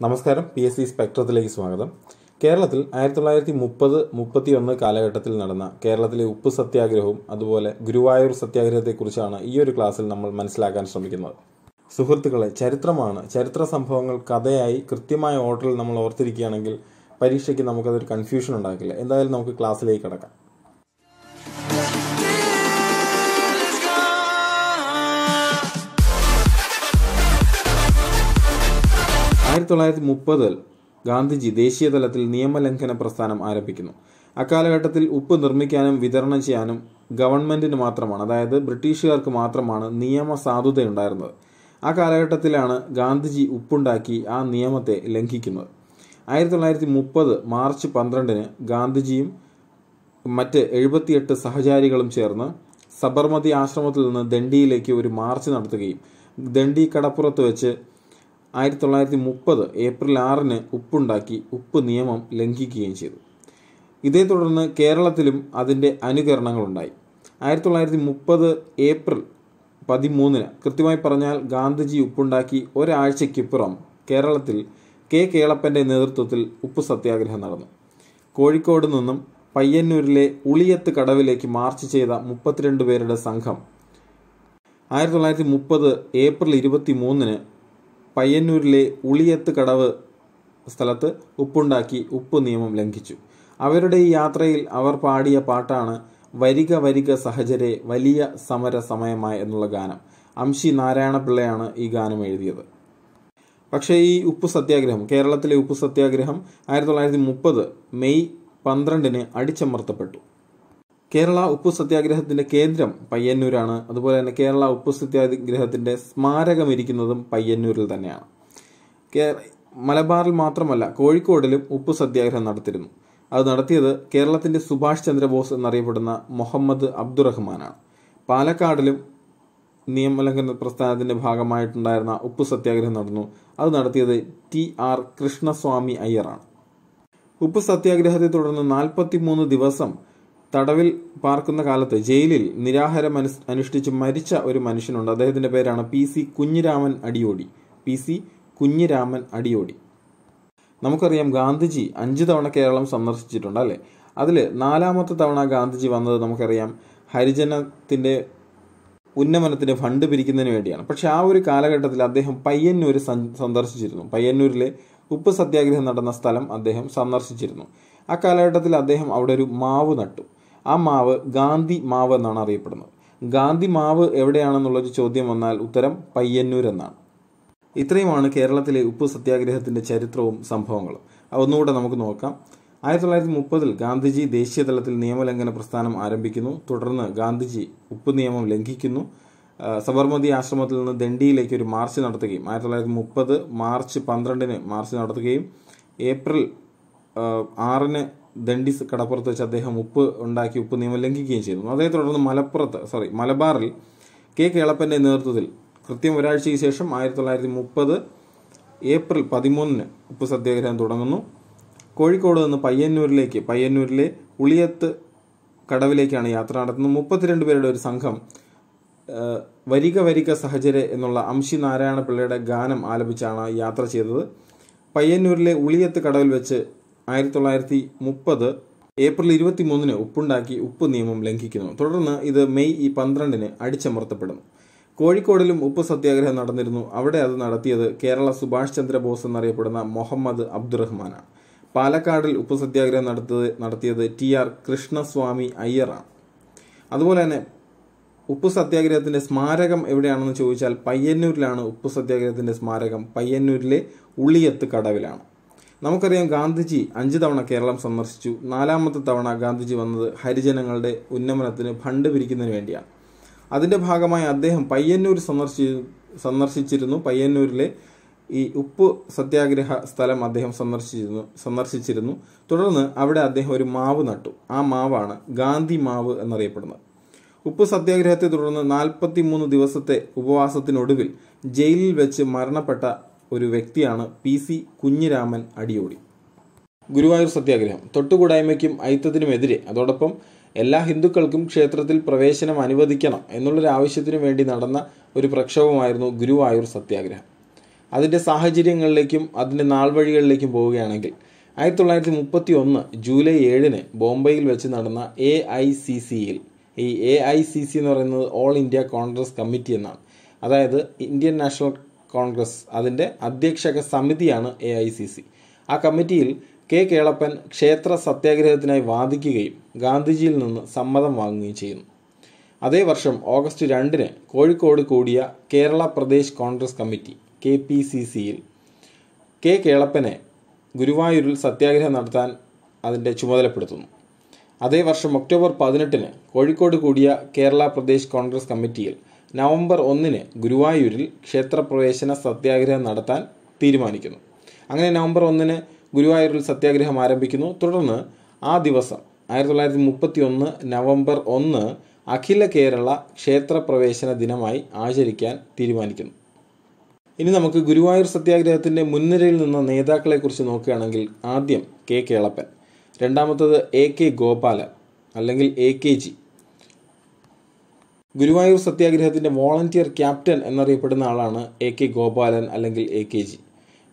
നമസ്കാരം. P S C സ്പെക്ട്രത്തിലേക്ക് സ്വാഗതം. കേരളത്തിൽ ആയിരത്തി തൊള്ളായിരത്തി മുപ്പത് മുപ്പത്തി ഒന്ന് കാലഘട്ടത്തിൽ നടന്ന കേരളത്തിലെ ഉപ്പ് സത്യാഗ്രഹവും അതുപോലെ ഗുരുവായൂർ സത്യാഗ്രഹത്തെക്കുറിച്ചാണ് ഈ ഒരു ക്ലാസ്സിൽ നമ്മൾ മനസ്സിലാക്കാൻ ശ്രമിക്കുന്നത്. സുഹൃത്തുക്കളെ ചരിത്രമാണ്. ചരിത്ര സംഭവങ്ങൾ കഥയായി കൃത്യമായ ഓർഡറിൽ നമ്മൾ ഓർത്തിരിക്കുകയാണെങ്കിൽ പരീക്ഷയ്ക്ക് നമുക്കതൊരു കൺഫ്യൂഷൻ ഉണ്ടാക്കില്ല എന്തായാലും നമുക്ക് ക്ലാസ്സിലേക്ക് കടക്കാം. ആയിരത്തി തൊള്ളായിരത്തി മുപ്പതിൽ ഗാന്ധിജി ദേശീയ തലത്തിൽ നിയമലംഘന പ്രസ്ഥാനം ആരംഭിക്കുന്നു. അക്കാലഘട്ടത്തിൽ ഉപ്പ് നിർമ്മിക്കാനും വിതരണം ചെയ്യാനും ഗവൺമെന്റിന് മാത്രമാണ് അതായത് ബ്രിട്ടീഷുകാർക്ക് മാത്രമാണ് നിയമ സാധുതയുണ്ടായിരുന്നത് ആ കാലഘട്ടത്തിലാണ് ഗാന്ധിജി ഉപ്പുണ്ടാക്കി ആ നിയമത്തെ ലംഘിക്കുന്നത്. ആയിരത്തി തൊള്ളായിരത്തി മുപ്പത് മാർച്ച് പന്ത്രണ്ടിന് ഗാന്ധിജിയും മറ്റ് എഴുപത്തിയെട്ട് സഹചാരികളും ചേർന്ന് സബർമതി ആശ്രമത്തിൽ നിന്ന് ദണ്ഡിയിലേക്ക് ഒരു മാർച്ച് നടത്തുകയും ദണ്ഡി കടപ്പുറത്ത് വെച്ച് ആയിരത്തി തൊള്ളായിരത്തി മുപ്പത് ഏപ്രിൽ ആറിന് ഉപ്പുണ്ടാക്കി ഉപ്പ് നിയമം ലംഘിക്കുകയും ചെയ്തു. ഇതേ തുടർന്ന് കേരളത്തിലും അതിന്റെ അനുകരണങ്ങളുണ്ടായി. ആയിരത്തി തൊള്ളായിരത്തി മുപ്പത് ഏപ്രിൽ പതിമൂന്നിന് കൃത്യമായി പറഞ്ഞാൽ ഗാന്ധിജി ഉപ്പുണ്ടാക്കി ഒരാഴ്ചയ്ക്കിപ്പുറം കേരളത്തിൽ കെ കേളപ്പന്റെ നേതൃത്വത്തിൽ ഉപ്പ് സത്യാഗ്രഹം നടന്നു. കോഴിക്കോട് നിന്നും പയ്യന്നൂരിലെ ഉളിയത്ത് കടവിലേക്ക് മാർച്ച് ചെയ്ത മുപ്പത്തിരണ്ട് പേരുടെ സംഘം ആയിരത്തി തൊള്ളായിരത്തി മുപ്പത് ഏപ്രിൽ ഇരുപത്തി മൂന്നിന് പയ്യന്നൂരിലെ ഉളിയത്ത് കടവ് സ്ഥലത്ത് ഉപ്പുണ്ടാക്കി ഉപ്പ് നിയമം ലംഘിച്ചു. അവരുടെ ഈ യാത്രയിൽ അവർ പാടിയ പാട്ടാണ് വരിക വരിക സഹചരെ വലിയ സമര സമയമായി എന്നുള്ള ഗാനം. അംശി നാരായണപിള്ളയാണ് ഈ ഗാനം എഴുതിയത്. പക്ഷേ ഈ ഉപ്പ് സത്യാഗ്രഹം കേരളത്തിലെ ഉപ്പ് സത്യാഗ്രഹം ആയിരത്തി തൊള്ളായിരത്തി മുപ്പത് മെയ് പന്ത്രണ്ടിന് അടിച്ചമർത്തപ്പെട്ടു. കേരള ഉപ്പു സത്യാഗ്രഹത്തിന്റെ കേന്ദ്രം പയ്യന്നൂരാണ്. അതുപോലെ തന്നെ കേരള ഉപ്പു സത്യാഗ്രഹത്തിന്റെ സ്മാരകം ഇരിക്കുന്നതും പയ്യന്നൂരിൽ തന്നെയാണ്. മലബാറിൽ മാത്രമല്ല കോഴിക്കോടിലും ഉപ്പു സത്യാഗ്രഹം നടത്തിയിരുന്നു. അത് നടത്തിയത് കേരളത്തിന്റെ സുഭാഷ് ചന്ദ്രബോസ് എന്നറിയപ്പെടുന്ന മുഹമ്മദ് അബ്ദുറഹ്മാനാണ്. പാലക്കാടിലും നിയമലംഘന പ്രസ്ഥാനത്തിന്റെ ഭാഗമായിട്ടുണ്ടായിരുന്ന ഉപ്പു സത്യാഗ്രഹം നടന്നു. അത് നടത്തിയത് ടി ആർ കൃഷ്ണസ്വാമി അയ്യറാണ്. ഉപ്പു സത്യാഗ്രഹത്തെ തുടർന്ന് നാൽപ്പത്തിമൂന്ന് ദിവസം തടവിൽ പാർക്കുന്ന കാലത്ത് ജയിലിൽ നിരാഹാരം അനുഷ്ഠിച്ച് മരിച്ച ഒരു മനുഷ്യനുണ്ട്. അദ്ദേഹത്തിന്റെ പേരാണ് P C Kunhiraman Adiyodi. P C Kunhiraman Adiyodi. നമുക്കറിയാം ഗാന്ധിജി അഞ്ച് തവണ കേരളം സന്ദർശിച്ചിട്ടുണ്ട് അല്ലേ? അതിൽ നാലാമത്തെ തവണ ഗാന്ധിജി വന്നത് നമുക്കറിയാം ഹരിജനത്തിന്റെ ഉന്നമനത്തിന് ഫണ്ട് പിരിക്കുന്നതിന് വേണ്ടിയാണ്. പക്ഷേ ആ ഒരു കാലഘട്ടത്തിൽ അദ്ദേഹം പയ്യന്നൂർ സന്ദർശിച്ചിരുന്നു. പയ്യന്നൂരിലെ ഉപ്പ് സത്യാഗ്രഹം നടന്ന സ്ഥലം അദ്ദേഹം സന്ദർശിച്ചിരുന്നു. ആ കാലഘട്ടത്തിൽ അദ്ദേഹം അവിടെ ഒരു മാവ് നട്ടു. ആ മാവ് ഗാന്ധി മാവ് എന്നാണ് അറിയപ്പെടുന്നത്. ഗാന്ധി മാവ് എവിടെയാണെന്നുള്ളൊരു ചോദ്യം വന്നാൽ ഉത്തരം പയ്യന്നൂർ എന്നാണ്. ഇത്രയുമാണ് കേരളത്തിലെ ഉപ്പ് സത്യാഗ്രഹത്തിന്റെ ചരിത്രവും സംഭവങ്ങളും. ഒന്നുകൂടെ നമുക്ക് നോക്കാം. ആയിരത്തി തൊള്ളായിരത്തി മുപ്പതിൽ ഗാന്ധിജി ദേശീയ തലത്തിൽ നിയമലംഘന പ്രസ്ഥാനം ആരംഭിക്കുന്നു. തുടർന്ന് ഗാന്ധിജി ഉപ്പ് നിയമം ലംഘിക്കുന്നു. സബർമതി ആശ്രമത്തിൽ നിന്ന് ദണ്ഡിയിലേക്ക് ഒരു മാർച്ച് നടത്തുകയും ആയിരത്തി തൊള്ളായിരത്തി മുപ്പത് മാർച്ച് പന്ത്രണ്ടിന് മാർച്ച് നടത്തുകയും ഏപ്രിൽ ആറിന് ദണ്ഡി കടപ്പുറത്ത് വെച്ച് അദ്ദേഹം ഉപ്പ് ഉണ്ടാക്കി ഉപ്പ് നിയമം ലംഘിക്കുകയും ചെയ്തു. അതേ തുടർന്ന് മലപ്പുറത്ത് സോറി മലബാറിൽ കെ കേളപ്പന്റെ നേതൃത്വത്തിൽ കൃത്യം ഒരാഴ്ചയ്ക്ക് ശേഷം ആയിരത്തി തൊള്ളായിരത്തി മുപ്പത് ഏപ്രിൽ പതിമൂന്നിന് ഉപ്പ് സത്യാഗ്രഹം തുടങ്ങുന്നു. കോഴിക്കോട് നിന്ന് പയ്യന്നൂരിലേക്ക് പയ്യന്നൂരിലെ ഉളിയത്ത് കടവിലേക്കാണ് യാത്ര നടത്തുന്നത്. മുപ്പത്തിരണ്ട് പേരുടെ ഒരു സംഘം വരിക വരിക സഹചര്യ എന്നുള്ള അംശി നാരായണ പിള്ളയുടെ ഗാനം ആലപിച്ചാണ് യാത്ര ചെയ്തത്. പയ്യന്നൂരിലെ ഉളിയത്ത് കടവിൽ വെച്ച് ആയിരത്തി തൊള്ളായിരത്തി മുപ്പത് ഏപ്രിൽ ഇരുപത്തി മൂന്നിന് ഉപ്പുണ്ടാക്കി ഉപ്പ് നിയമം ലംഘിക്കുന്നു. തുടർന്ന് ഇത് മെയ് ഈ പന്ത്രണ്ടിന് അടിച്ചമർത്തപ്പെടുന്നു. കോഴിക്കോടിലും ഉപ്പ് സത്യാഗ്രഹം നടന്നിരുന്നു. അവിടെ അത് നടത്തിയത് കേരള സുഭാഷ് ചന്ദ്രബോസ് എന്നറിയപ്പെടുന്ന മുഹമ്മദ് അബ്ദുറഹ്മാനാണ്. പാലക്കാടിൽ ഉപ്പ് സത്യാഗ്രഹം നടത്തിയത് നടത്തിയത് ടി ആർ കൃഷ്ണസ്വാമി അയ്യറാണ്. അതുപോലെ തന്നെ ഉപ്പ് സത്യാഗ്രഹത്തിന്റെ സ്മാരകം എവിടെയാണെന്ന് ചോദിച്ചാൽ പയ്യന്നൂരിലാണ് ഉപ്പ് സത്യാഗ്രഹത്തിന്റെ സ്മാരകം. പയ്യന്നൂരിലെ ഉള്ളിയത്ത് കടവിലാണ്. നമുക്കറിയാം ഗാന്ധിജി അഞ്ച് തവണ കേരളം സന്ദർശിച്ചു. നാലാമത്തെ തവണ ഗാന്ധിജി വന്നത് ഹരിജനങ്ങളുടെ ഉന്നമനത്തിന് ഫണ്ട് പിരിക്കുന്നതിന് വേണ്ടിയാണ്. അതിന്റെ ഭാഗമായി അദ്ദേഹം പയ്യന്നൂർ സന്ദർശി സന്ദർശിച്ചിരുന്നു. പയ്യന്നൂരിലെ ഈ ഉപ്പ് സത്യാഗ്രഹ സ്ഥലം അദ്ദേഹം സന്ദർശിച്ചിരുന്നു സന്ദർശിച്ചിരുന്നു. തുടർന്ന് അവിടെ അദ്ദേഹം ഒരു മാവ് നട്ടു. ആ മാവാണ് ഗാന്ധി മാവ് എന്നറിയപ്പെടുന്നത്. ഉപ്പ് സത്യാഗ്രഹത്തെ തുടർന്ന് നാൽപ്പത്തി മൂന്ന് ദിവസത്തെ ഉപവാസത്തിനൊടുവിൽ ജയിലിൽ വെച്ച് മരണപ്പെട്ട ഒരു വ്യക്തിയാണ് പി സി കുഞ്ഞിരാമൻ അടിയോടി. ഗുരുവായൂർ സത്യാഗ്രഹം. തൊട്ടുകൂടായ്മയ്ക്കും ഐത്തത്തിനുമെതിരെ അതോടൊപ്പം എല്ലാ ഹിന്ദുക്കൾക്കും ക്ഷേത്രത്തിൽ പ്രവേശനം അനുവദിക്കണം എന്നുള്ളൊരു ആവശ്യത്തിനു വേണ്ടി നടന്ന ഒരു പ്രക്ഷോഭമായിരുന്നു ഗുരുവായൂർ സത്യാഗ്രഹം. അതിന്റെ സാഹചര്യങ്ങളിലേക്കും അതിന്റെ നാൾവഴികളിലേക്കും പോവുകയാണെങ്കിൽ ആയിരത്തി തൊള്ളായിരത്തി മുപ്പത്തി ഒന്ന് ജൂലൈ ഏഴിന് ബോംബെയിൽ വെച്ച് നടന്ന എ ഐ സി സിയിൽ ഈ എ ഐ സി സി എന്ന് പറയുന്നത് ഓൾ ഇന്ത്യ കോൺഗ്രസ് കമ്മിറ്റി എന്നാണ്. അതായത് ഇന്ത്യൻ നാഷണൽ കോൺഗ്രസ്. അതിന്റെ അധ്യക്ഷക സമിതിയാണ് എ ഐ സി സി ആ കമ്മിറ്റിയിൽ കെ കേളപ്പൻ ക്ഷേത്ര സത്യാഗ്രഹത്തിനായി വാദിക്കുകയും ഗാന്ധിജിയിൽ നിന്ന് സമ്മതം വാങ്ങുകയും ചെയ്യുന്നു. അതേ വർഷം ഓഗസ്റ്റ് രണ്ടിന് കോഴിക്കോട് കൂടിയ Kerala Pradesh Congress committee K P C സിയിൽ കെ കേളപ്പനെ ഗുരുവായൂരിൽ സത്യാഗ്രഹം നടത്താൻ അതിന്റെ ചുമതലപ്പെടുത്തുന്നു. അതേ വർഷം ഒക്ടോബർ പതിനെട്ടിന് കോഴിക്കോട് കൂടിയ കേരള പ്രദേശ് കോൺഗ്രസ് കമ്മിറ്റിയിൽ നവംബർ ഒന്നിന് ഗുരുവായൂരിൽ ക്ഷേത്രപ്രവേശന സത്യാഗ്രഹം നടത്താൻ തീരുമാനിക്കുന്നു. അങ്ങനെ നവംബർ ഒന്നിന് ഗുരുവായൂരിൽ സത്യാഗ്രഹം ആരംഭിക്കുന്നു. തുടർന്ന് ആ ദിവസം ആയിരത്തി തൊള്ളായിരത്തി മുപ്പത്തി ഒന്ന് നവംബർ ഒന്ന് അഖില കേരള ക്ഷേത്രപ്രവേശന ദിനമായി ആചരിക്കാൻ തീരുമാനിക്കുന്നു. ഇനി നമുക്ക് ഗുരുവായൂർ സത്യാഗ്രഹത്തിന്റെ മുൻനിരയിൽ നിന്ന നേതാക്കളെക്കുറിച്ച് നോക്കുകയാണെങ്കിൽ ആദ്യം കെ കേളപ്പൻ രണ്ടാമത്തത് എ കെ ഗോപാലൻ അല്ലെങ്കിൽ എ കെ ജി. ഗുരുവായൂർ സത്യാഗ്രഹത്തിന്റെ വോളണ്ടിയർ ക്യാപ്റ്റൻ എന്നറിയപ്പെടുന്ന ആളാണ് എ കെ ഗോപാലൻ അല്ലെങ്കിൽ എ കെ ജി.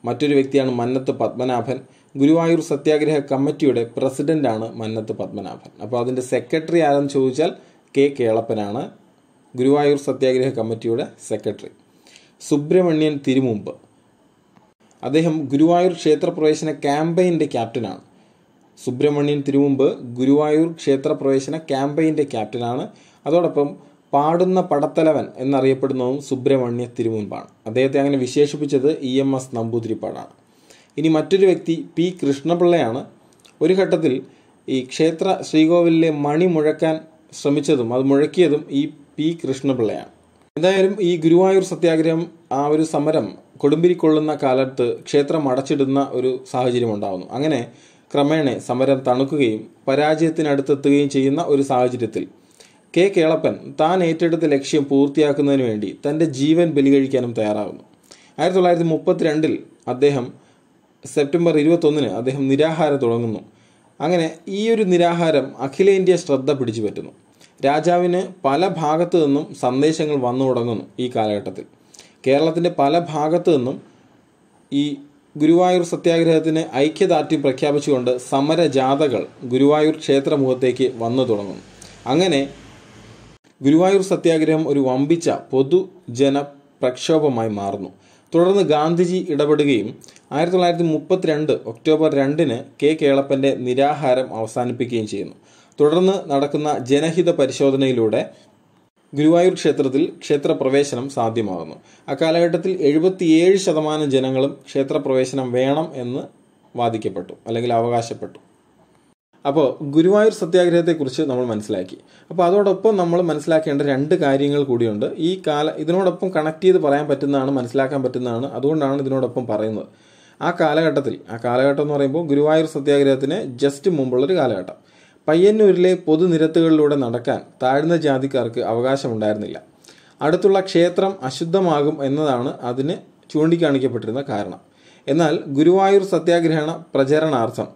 മറ്റൊരു വ്യക്തിയാണ് മന്നത്ത് പത്മനാഭൻ. ഗുരുവായൂർ സത്യാഗ്രഹ കമ്മിറ്റിയുടെ പ്രസിഡന്റാണ് മന്നത്ത് പത്മനാഭൻ. അപ്പോൾ അതിന്റെ സെക്രട്ടറി ആരെന്ന് ചോദിച്ചാൽ കെ കേളപ്പനാണ്. ഗുരുവായൂർ സത്യാഗ്രഹ കമ്മിറ്റിയുടെ സെക്രട്ടറി. സുബ്രഹ്മണ്യൻ തിരുമുമ്പ്. അദ്ദേഹം ഗുരുവായൂർ ക്ഷേത്രപ്രവേശന ക്യാമ്പയിന്റെ ക്യാപ്റ്റനാണ്. സുബ്രഹ്മണ്യൻ തിരുമുമ്പ് ഗുരുവായൂർ ക്ഷേത്രപ്രവേശന ക്യാമ്പയിന്റെ ക്യാപ്റ്റനാണ്. അതോടൊപ്പം പാടുന്ന പടത്തലവൻ എന്നറിയപ്പെടുന്നതും സുബ്രഹ്മണ്യ തിരുമുൻപാണ്. അദ്ദേഹത്തെ അങ്ങനെ വിശേഷിപ്പിച്ചത് ഇ എം എസ് നമ്പൂതിരിപ്പാടാണ്. ഇനി മറ്റൊരു വ്യക്തി പി കൃഷ്ണപിള്ളയാണ്. ഒരു ഘട്ടത്തിൽ ഈ ക്ഷേത്ര ശ്രീകോവിലിലെ മണി മുഴക്കാൻ ശ്രമിച്ചതും അത് മുഴക്കിയതും ഈ പി കൃഷ്ണപിള്ളയാണ്. എന്തായാലും ഈ ഗുരുവായൂർ സത്യാഗ്രഹം ആ ഒരു സമരം കൊടുമ്പിരിക്കൊള്ളുന്ന കാലത്ത് ക്ഷേത്രം അടച്ചിടുന്ന ഒരു സാഹചര്യം ഉണ്ടാകുന്നു അങ്ങനെ ക്രമേണ സമരം തണുക്കുകയും പരാജയത്തിനടുത്തെത്തുകയും ചെയ്യുന്ന ഒരു സാഹചര്യത്തിൽ കെ. കേളപ്പൻ താൻ ഏറ്റെടുത്ത ലക്ഷ്യം പൂർത്തിയാക്കുന്നതിന് വേണ്ടി തന്റെ ജീവൻ ബലികഴിക്കാനും തയ്യാറാകുന്നു ആയിരത്തി തൊള്ളായിരത്തി മുപ്പത്തിരണ്ടിൽ അദ്ദേഹം സെപ്റ്റംബർ ഇരുപത്തൊന്നിന് അദ്ദേഹം നിരാഹാരം തുടങ്ങുന്നു. അങ്ങനെ ഈ ഒരു നിരാഹാരം അഖിലേന്ത്യാ ശ്രദ്ധ പിടിച്ചു പറ്റുന്നു രാജാവിന് പല ഭാഗത്തു നിന്നും സന്ദേശങ്ങൾ വന്നു തുടങ്ങുന്നു ഈ കാലഘട്ടത്തിൽ. കേരളത്തിന്റെ പല ഭാഗത്തു നിന്നും ഈ ഗുരുവായൂർ സത്യാഗ്രഹത്തിന് ഐക്യദാർഢ്യം പ്രഖ്യാപിച്ചുകൊണ്ട് സമര സമരജാഥകൾ ഗുരുവായൂർ ക്ഷേത്രമുഖത്തേക്ക് വന്നു തുടങ്ങുന്നു. അങ്ങനെ ഗുരുവായൂർ സത്യാഗ്രഹം ഒരു വമ്പിച്ച പൊതുജന പ്രക്ഷോഭമായി മാറുന്നു. തുടർന്ന് ഗാന്ധിജി ഇടപെടുകയും ആയിരത്തി തൊള്ളായിരത്തി മുപ്പത്തിരണ്ട് ഒക്ടോബർ രണ്ടിന് കെ കേളപ്പന്റെ നിരാഹാരം അവസാനിപ്പിക്കുകയും ചെയ്യുന്നു. തുടർന്ന് നടക്കുന്ന ജനഹിത പരിശോധനയിലൂടെ ഗുരുവായൂർ ക്ഷേത്രത്തിൽ ക്ഷേത്രപ്രവേശനം സാധ്യമാകുന്നു. അക്കാലഘട്ടത്തിൽ എഴുപത്തിയേഴ് ശതമാനം ജനങ്ങളും ക്ഷേത്രപ്രവേശനം വേണം എന്ന് വാദിക്കപ്പെട്ടു അല്ലെങ്കിൽ അവകാശപ്പെട്ടു. അപ്പോൾ ഗുരുവായൂർ സത്യാഗ്രഹത്തെക്കുറിച്ച് നമ്മൾ മനസ്സിലാക്കി. അപ്പോൾ അതോടൊപ്പം നമ്മൾ മനസ്സിലാക്കേണ്ട രണ്ട് കാര്യങ്ങൾ കൂടിയുണ്ട്. ഈ കാല ഇതിനോടൊപ്പം കണക്ട് ചെയ്ത് പറയാൻ പറ്റുന്നതാണ് മനസ്സിലാക്കാൻ പറ്റുന്നതാണ്. അതുകൊണ്ടാണ് ഇതിനോടൊപ്പം പറയുന്നത്. ആ കാലഘട്ടത്തിൽ ആ കാലഘട്ടം എന്ന് പറയുമ്പോൾ ഗുരുവായൂർ സത്യാഗ്രഹത്തിന് ജസ്റ്റ് മുമ്പുള്ളൊരു കാലഘട്ടം. പയ്യന്നൂരിലെ പൊതുനിരത്തുകളിലൂടെ നടക്കാൻ താഴ്ന്ന ജാതിക്കാർക്ക് അവകാശമുണ്ടായിരുന്നില്ല. അടുത്തുള്ള ക്ഷേത്രം അശുദ്ധമാകും എന്നതാണ് അതിന് ചൂണ്ടിക്കാണിക്കപ്പെട്ടിരുന്ന കാരണം. എന്നാൽ ഗുരുവായൂർ സത്യാഗ്രഹണ പ്രചരണാർത്ഥം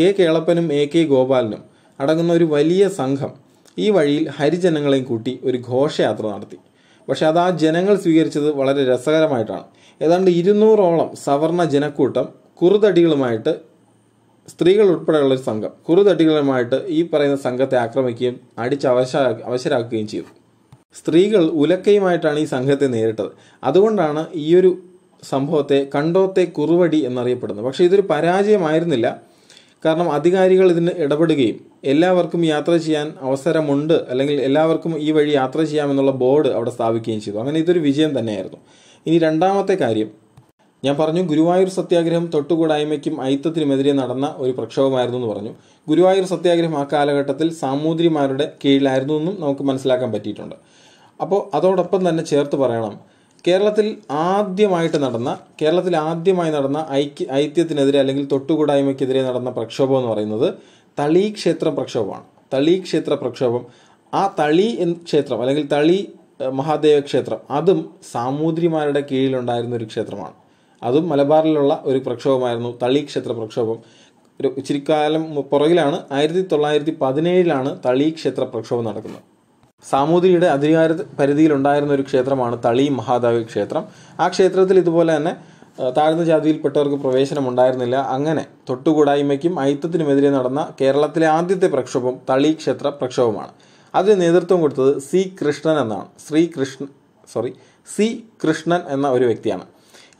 കെ കേളപ്പനും എ കെ ഗോപാലനും അടങ്ങുന്ന ഒരു വലിയ സംഘം ഈ വഴിയിൽ ഹരിജനങ്ങളെയും കൂട്ടി ഒരു ഘോഷയാത്ര നടത്തി. പക്ഷെ അത് ആ ജനങ്ങൾ സ്വീകരിച്ചത് വളരെ രസകരമായിട്ടാണ്. ഏതാണ്ട് ഇരുന്നൂറോളം സവർണ ജനക്കൂട്ടം കുറുതടികളുമായിട്ട് സ്ത്രീകൾ ഉൾപ്പെടെയുള്ള ഒരു സംഘം കുറുതടികളുമായിട്ട് ഈ പറയുന്ന സംഘത്തെ ആക്രമിക്കുകയും അടിച്ച് അവശ അവശരാക്കുകയും ചെയ്തു. സ്ത്രീകൾ ഉലക്കയുമായിട്ടാണ് ഈ സംഘത്തെ നേരിട്ടത്. അതുകൊണ്ടാണ് ഈയൊരു സംഭവത്തെ കണ്ടോത്തെ കുറുവടി എന്നറിയപ്പെടുന്നത്. പക്ഷേ ഇതൊരു പരാജയമായിരുന്നില്ല. കാരണം അധികാരികൾ ഇതിന് ഇടപെടുകയും എല്ലാവർക്കും യാത്ര ചെയ്യാൻ അവസരമുണ്ട് അല്ലെങ്കിൽ എല്ലാവർക്കും ഈ വഴി യാത്ര ചെയ്യാമെന്നുള്ള ബോർഡ് അവിടെ സ്ഥാപിക്കുകയും ചെയ്തു. അങ്ങനെ ഇതൊരു വിജയം തന്നെയായിരുന്നു. ഇനി രണ്ടാമത്തെ കാര്യം. ഞാൻ പറഞ്ഞു ഗുരുവായൂർ സത്യാഗ്രഹം തൊട്ടുകൂടായ്മയ്ക്കും ഐത്തത്തിനുമെതിരെ നടന്ന ഒരു പ്രക്ഷോഭമായിരുന്നു എന്ന് പറഞ്ഞു. ഗുരുവായൂർ സത്യാഗ്രഹം ആ കാലഘട്ടത്തിൽ സാമൂതിരിമാരുടെ കീഴിലായിരുന്നു എന്നും നമുക്ക് മനസ്സിലാക്കാൻ പറ്റിയിട്ടുണ്ട്. അപ്പോൾ അതോടൊപ്പം തന്നെ ചേർത്ത് പറയണം കേരളത്തിൽ ആദ്യമായിട്ട് നടന്ന കേരളത്തിൽ ആദ്യമായി നടന്ന ഐക്യ ഐക്യത്തിനെതിരെ അല്ലെങ്കിൽ തൊട്ടുകൂടായ്മയ്ക്കെതിരെ നടന്ന പ്രക്ഷോഭം എന്ന് പറയുന്നത് തളി ക്ഷേത്ര പ്രക്ഷോഭമാണ്. തളി ക്ഷേത്ര പ്രക്ഷോഭം. ആ തളി ക്ഷേത്രം അല്ലെങ്കിൽ തളി മഹാദേവ ക്ഷേത്രം അതും സാമൂതിരിമാരുടെ കീഴിലുണ്ടായിരുന്ന ഒരു ക്ഷേത്രമാണ്. അതും മലബാറിലുള്ള ഒരു പ്രക്ഷോഭമായിരുന്നു തളി ക്ഷേത്ര പ്രക്ഷോഭം. ഒരു ഇച്ചിരിക്കാലം പുറകിലാണ് ആയിരത്തി തൊള്ളായിരത്തി പതിനേഴിലാണ് തളി ക്ഷേത്ര പ്രക്ഷോഭം നടക്കുന്നത്. സാമൂതിരിയുടെ അധികാര പരിധിയിലുണ്ടായിരുന്ന ഒരു ക്ഷേത്രമാണ് തളി മഹാദേവ ക്ഷേത്രം. ആ ക്ഷേത്രത്തിൽ ഇതുപോലെ തന്നെ താഴ്ന്ന ജാതിയിൽപ്പെട്ടവർക്ക് പ്രവേശനം ഉണ്ടായിരുന്നില്ല. അങ്ങനെ തൊട്ടുകൂടായ്മയ്ക്കും അയിത്തത്തിനുമെതിരെ നടന്ന കേരളത്തിലെ ആദ്യത്തെ പ്രക്ഷോഭം തളി ക്ഷേത്ര പ്രക്ഷോഭമാണ്. അതിന് നേതൃത്വം കൊടുത്തത് സി കൃഷ്ണൻ എന്നാണ്. ശ്രീകൃഷ്ണൻ സോറി സി കൃഷ്ണൻ എന്ന ഒരു വ്യക്തിയാണ്.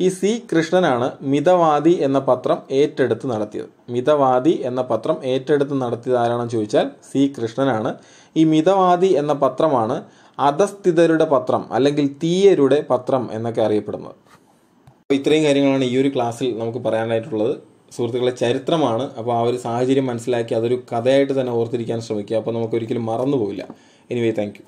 ഈ സി കൃഷ്ണനാണ് മിതവാദി എന്ന പത്രം ഏറ്റെടുത്ത് നടത്തിയത്. മിതവാദി എന്ന പത്രം ഏറ്റെടുത്ത് നടത്തിയത് ആരാണെന്ന് ചോദിച്ചാൽ സി കൃഷ്ണനാണ്. ഈ മിതവാദി എന്ന പത്രമാണ് അധസ്ഥിതരുടെ പത്രം അല്ലെങ്കിൽ തീയരുടെ പത്രം എന്നൊക്കെ അറിയപ്പെടുന്നത്. അപ്പോൾ ഇത്രയും കാര്യങ്ങളാണ് ഈ ഒരു ക്ലാസ്സിൽ നമുക്ക് പറയാനായിട്ടുള്ളത്. സുഹൃത്തുക്കളെ ചരിത്രമാണ്. അപ്പോൾ ആ ഒരു സാഹചര്യം മനസ്സിലാക്കി അതൊരു കഥയായിട്ട് തന്നെ ഓർത്തിരിക്കാൻ ശ്രമിക്കുക. അപ്പോൾ നമുക്ക് ഒരിക്കലും മറന്നു പോവില്ല എനിവേ താങ്ക്